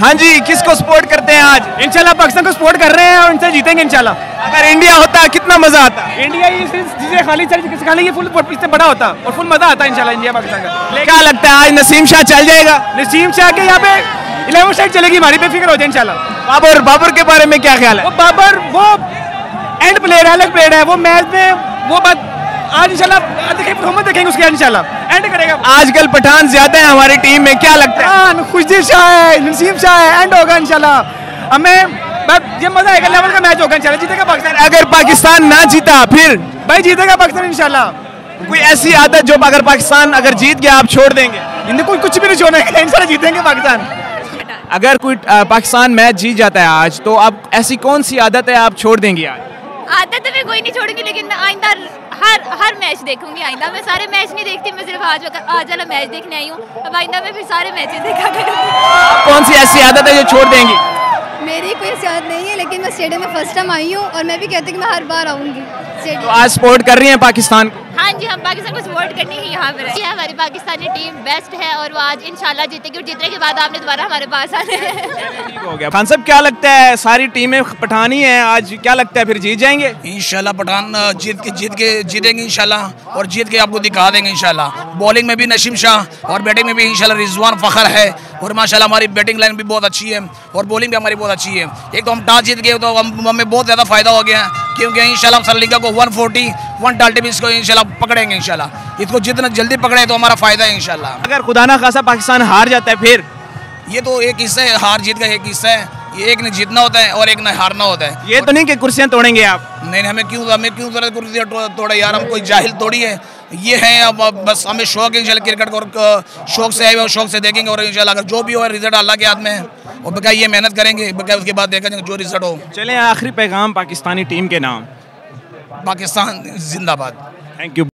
हाँ जी किसको सपोर्ट करते हैं आज? इंशाल्लाह पाकिस्तान को सपोर्ट कर रहे हैं और इनसे जीतेंगे इंशाल्लाह। अगर इंडिया होता कितना मज़ा आता? इंडिया ये खाली खाली ये फुल इससे बड़ा होता और फुल मज़ा आता इंशाल्लाह इंडिया पाकिस्तान का। क्या लगता है आज नसीम शाह चल जाएगा? नसीम शाह के यहाँ पे इलेवन साइड चलेगी हमारी बेफिक्र हो जाए इंशाल्लाह। बाबर बाबर के बारे में क्या ख्याल है? वो बाबर वो एंड प्लेयर है अलग प्लेयर है वो मैच में वो बात आज इंशाल्लाह इंशाल्लाह। एंड करेगा। आजकल पठान ज़्यादा है हमारी टीम में क्या लगता है? हाँ खुशदीर शाह है नसीम शाह है एंड होगा इंशाल्लाह। हमें ये मज़ा आएगा लेवल का मैच होगा इंशाल्लाह। जीतेगा पाकिस्तान। अगर पाकिस्तान ना जीता फिर? भाई जीतेगा पाकिस्तान इंशाल्लाह। कोई ऐसी आदत जो अगर पाकिस्तान अगर जीत गया आप छोड़ देंगे? इन्हें कोई कुछ भी नहीं छोड़ेंगे इंशाल्लाह जीतेंगे पाकिस्तान। अगर कोई पाकिस्तान मैच जीत जाता है आज तो आप ऐसी कौन सी आदत है आप छोड़ देंगे आज? आदत तो मैं कोई नहीं छोड़ूँगी लेकिन मैं आइंदा हर हर मैच देखूँगी आइंदा। मैं सारे मैच नहीं देखती मैं सिर्फ़ आज आज वाला मैच देखने आई हूँ। अब आइंदा मैं फिर सारे मैच देखा करूँगी। कौन सी ऐसी आदत है जो छोड़ देंगी? मेरी कोई सियाद नहीं है लेकिन मैं स्टेडियम में फ़र्स्ट टाइम आई हूँ और मैं भी कहती हूँ कि मैं हर बार आऊँगी। तो आज सपोर्ट कर रही है पाकिस्तान को? हाँ जी हम पाकिस्तान को सपोर्ट करने ही यहाँ पर है। हमारी पाकिस्तानी टीम बेस्ट है और वो आज इंशाल्लाह जीतेगी और जीतने के बाद आपने दोबारा हमारे पास आने हैं। हो गया। खान साहब क्या लगता है सारी टीमें पठानी है आज? क्या लगता है फिर जीत जाएँगे? इंशाल्लाह पठान जीत के जीत के जीतेंगे इनशाला और जीत के आपको दिखा देंगे इनशाला बॉलिंग में भी नशीम शाह और बैटिंग में भी इंशाल्लाह रिजवान फ़खर है और माशाल्लाह हमारी बैटिंग लाइन भी बहुत अच्छी है और बॉलिंग भी हमारी बहुत अच्छी है। एक तो हम टॉस जीत गए तो हम हमें बहुत ज़्यादा फ़ायदा हो गया है क्योंकि इंशाल्लाह हम श्रीलंका को 140 वन टाल्टी भी इसको इंशाल्लाह पकड़ेंगे इंशाल्लाह। इसको जितना जल्दी पकड़े तो हमारा फ़ायदा है इंशाल्लाह। अगर खुदा ना खासा पाकिस्तान हार जाता है फिर? ये तो एक हिस्सा है हार जीत का एक हिस्सा है। ये एक ने जीतना होता है और एक ने हारना होता है। ये तो नहीं कि कुर्सियाँ तोड़ेंगे आप। नहीं हमें क्यों हमें क्यों जरा कुर्सी तो- तोड़ा यार हम कोई जाहिल थोड़ी है। ये है अब बस हमें शौक है इंशाल्लाह क्रिकेट को और शौक से आए और शौक से देखेंगे और इंशाल्लाह अगर जो भी हो रिज़ल्ट अल्लाह के हाथ में है। और बकाया ये मेहनत करेंगे बकाया उसके बाद देखा जाएगा जो रिज़ल्ट हो। चलें आखिरी पैगाम पाकिस्तानी टीम के नाम। पाकिस्तान जिंदाबाद। Thank you